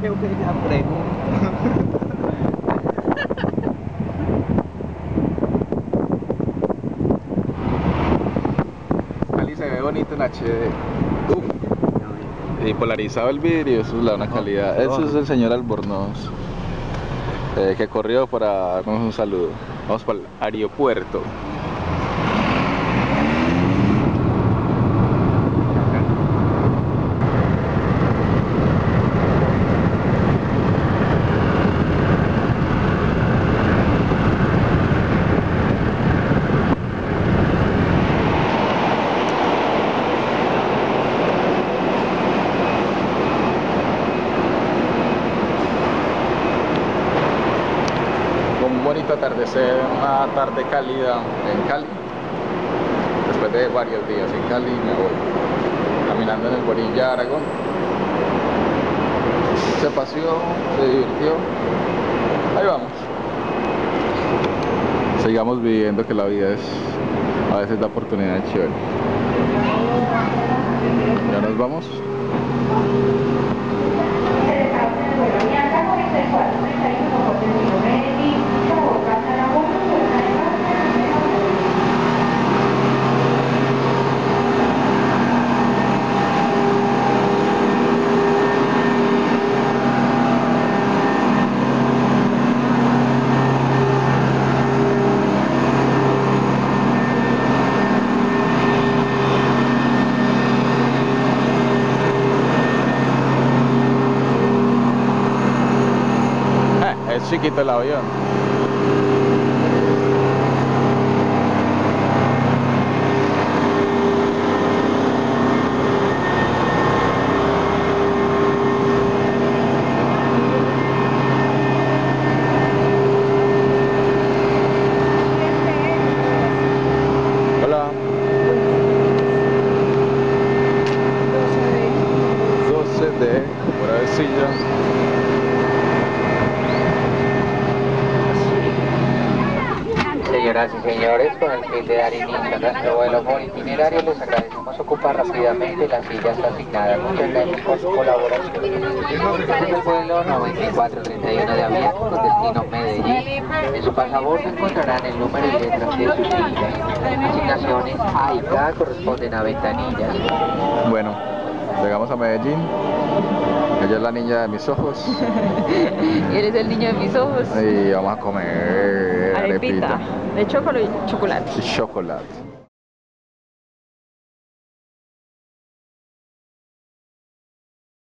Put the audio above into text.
Qué bella pregunta. Cali se ve bonito en HD. Uf. Y polarizado el vidrio, eso es la una calidad. Eso es el señor Albornoz. eh, que corrió para darnos un saludo. Vamos para el aeropuerto. Bonito atardecer, una tarde cálida en Cali. Después de varios días en Cali me voy caminando en el Borilla Aragón. Se paseó, se divirtió. Ahí vamos. Sigamos viviendo que la vida es a veces la oportunidad es chévere. Ya nos vamos. Es chiquito el avión. Hola. 12 de Moravecilla. Señoras y señores, con el fin de dar inicio a nuestro vuelo por itinerario, les agradecemos ocupar rápidamente las sillas asignadas. Muchas gracias por su colaboración. El vuelo 9431 de Avianca con destino Medellín, en su pasaporte encontrarán el número y letras de su silla. Asignaciones A y K corresponden a ventanillas. Bueno, llegamos a Medellín. Ella es la niña de mis ojos. Eres el niño de mis ojos. Y vamos a comer Arepita. arepita De chocolate y chocolate. y chocolate.